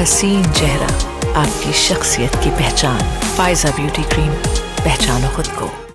हसीन चेहरा आपकी शख्सियत की पहचान फाइजा ब्यूटी क्रीम पहचानो खुद को।